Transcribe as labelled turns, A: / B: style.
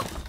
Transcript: A: Oh!